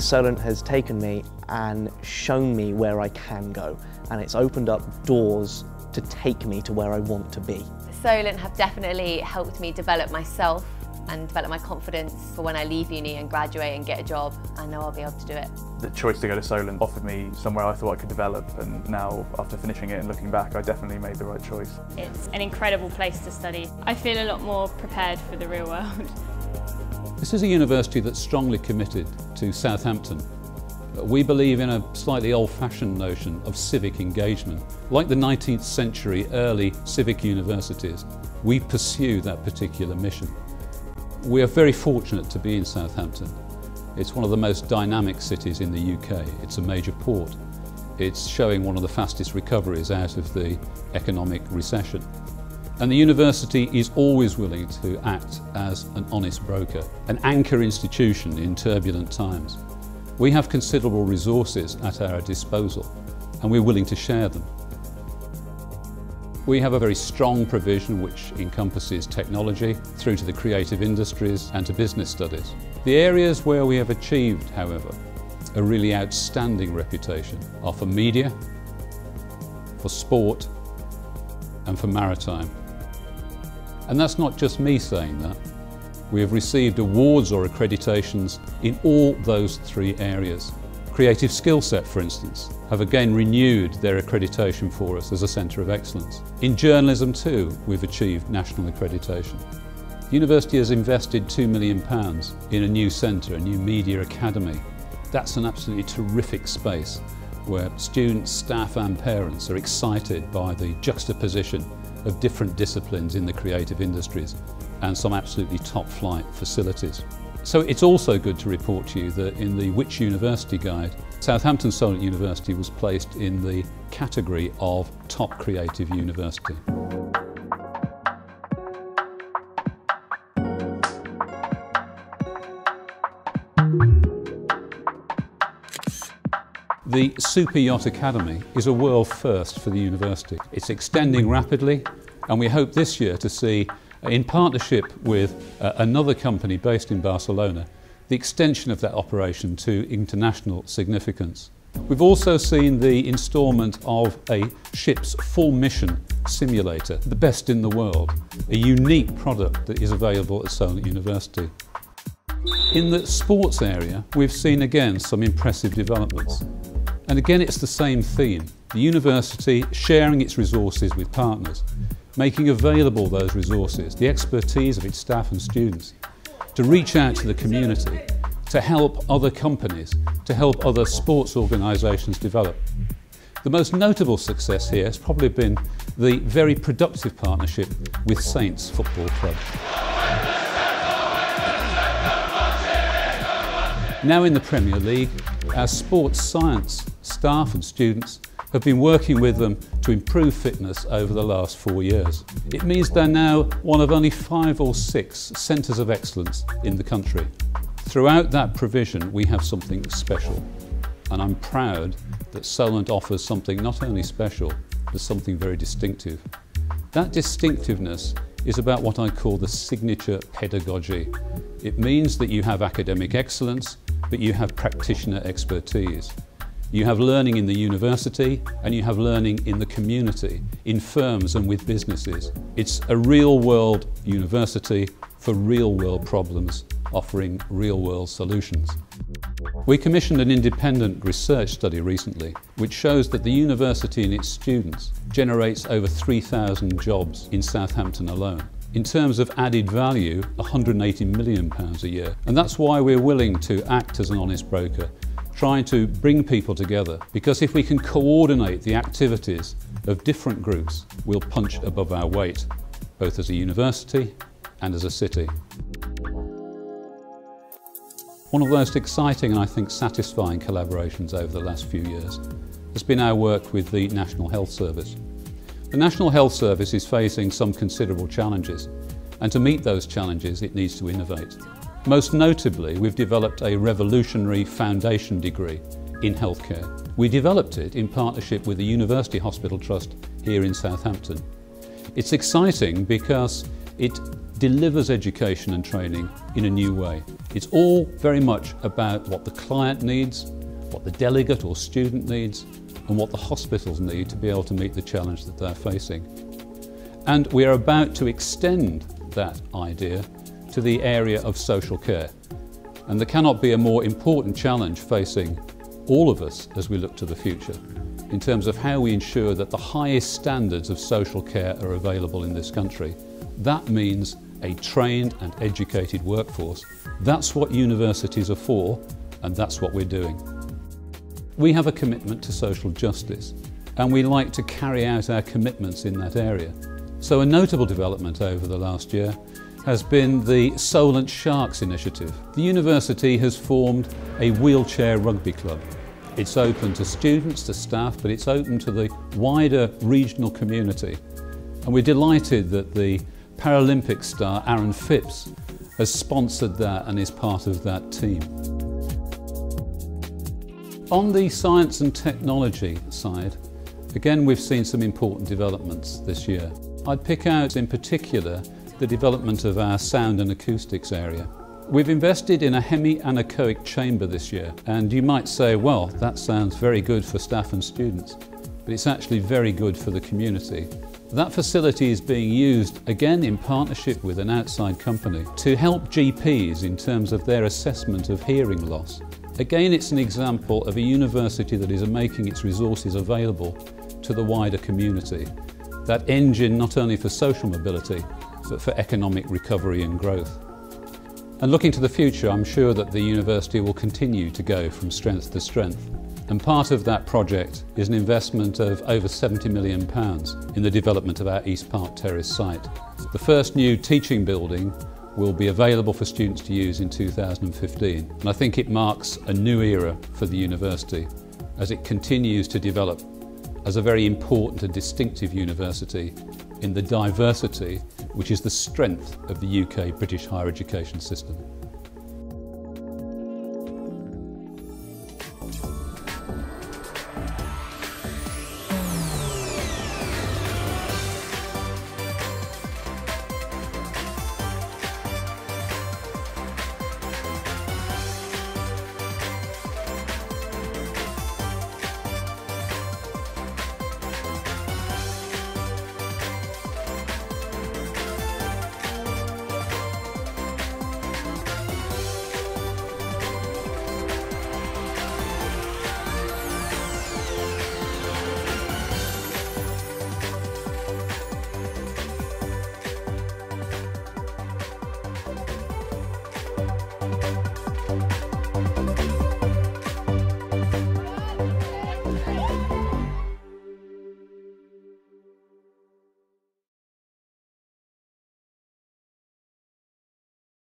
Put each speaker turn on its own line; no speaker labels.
Solent has taken me and shown me where I can go and it's opened up doors to take me to where I want to be.
Solent have definitely helped me develop myself and develop my confidence for when I leave uni and graduate and get a job. I know I'll be able to do it.
The choice to go to Solent offered me somewhere I thought I could develop and now after finishing it and looking back I definitely made the right choice.
It's an incredible place to study. I feel a lot more prepared for the real world.
This is a university that's strongly committed to Southampton. We believe in a slightly old-fashioned notion of civic engagement. Like the 19th century early civic universities, we pursue that particular mission. We are very fortunate to be in Southampton. It's one of the most dynamic cities in the UK. It's a major port. It's showing one of the fastest recoveries out of the economic recession. And the university is always willing to act as an honest broker, an anchor institution in turbulent times. We have considerable resources at our disposal and we're willing to share them. We have a very strong provision which encompasses technology through to the creative industries and to business studies. The areas where we have achieved, however, a really outstanding reputation are for media, for sport and for maritime. And that's not just me saying that. We have received awards or accreditations in all those three areas. Creative Skillset, for instance, have again renewed their accreditation for us as a centre of excellence. In journalism too, we've achieved national accreditation. The university has invested £2 million in a new centre, a new media academy. That's an absolutely terrific space where students, staff and parents are excited by the juxtaposition of different disciplines in the creative industries and some absolutely top flight facilities. So it's also good to report to you that in the Which University Guide, Southampton Solent University was placed in the category of Top Creative University. The Super Yacht Academy is a world first for the university. It's extending rapidly and we hope this year to see, in partnership with uh, another company based in Barcelona, the extension of that operation to international significance. We've also seen the instalment of a ship's full mission simulator, the best in the world, a unique product that is available at Solent University. In the sports area, we've seen again some impressive developments. And again, it's the same theme. The university sharing its resources with partners, making available those resources, the expertise of its staff and students, to reach out to the community, to help other companies, to help other sports organisations develop. The most notable success here has probably been the very productive partnership with Saints Football Club. Now in the Premier League, our sports science staff and students have been working with them to improve fitness over the last four years. It means they're now one of only five or six centres of excellence in the country. Throughout that provision, we have something special. And I'm proud that Solent offers something not only special, but something very distinctive. That distinctiveness is about what I call the signature pedagogy. It means that you have academic excellence, but you have practitioner expertise. You have learning in the university and you have learning in the community, in firms and with businesses. It's a real world university for real world problems, offering real world solutions. We commissioned an independent research study recently which shows that the university and its students generates over 3,000 jobs in Southampton alone. In terms of added value, £180 million a year. And that's why we're willing to act as an honest broker, trying to bring people together. Because if we can coordinate the activities of different groups, we'll punch above our weight, both as a university and as a city. One of the most exciting and I think satisfying collaborations over the last few years has been our work with the National Health Service. The National Health Service is facing some considerable challenges and to meet those challenges it needs to innovate. Most notably, we've developed a revolutionary foundation degree in healthcare. We developed it in partnership with the University Hospital Trust here in Southampton. It's exciting because it delivers education and training in a new way. It's all very much about what the client needs, what the delegate or student needs, and what the hospitals need to be able to meet the challenge that they're facing. And we are about to extend that idea to the area of social care. And there cannot be a more important challenge facing all of us as we look to the future in terms of how we ensure that the highest standards of social care are available in this country. That means a trained and educated workforce. That's what universities are for and that's what we're doing. We have a commitment to social justice and we like to carry out our commitments in that area. So a notable development over the last year has been the Solent Sharks initiative. The university has formed a wheelchair rugby club. It's open to students, to staff, but it's open to the wider regional community. And we're delighted that the Paralympic star Aaron Phipps has sponsored that and is part of that team. On the science and technology side, again we've seen some important developments this year. I'd pick out in particular the development of our sound and acoustics area. We've invested in a hemi-anechoic chamber this year and you might say, well, that sounds very good for staff and students, but it's actually very good for the community. That facility is being used again in partnership with an outside company to help GPs in terms of their assessment of hearing loss. Again, it's an example of a university that is making its resources available to the wider community. That engine not only for social mobility, but for economic recovery and growth. And looking to the future, I'm sure that the university will continue to go from strength to strength. And part of that project is an investment of over £70 million in the development of our East Park Terrace site. The first new teaching building will be available for students to use in 2015. And I think it marks a new era for the university as it continues to develop as a very important and distinctive university in the diversity which is the strength of the UK British higher education system.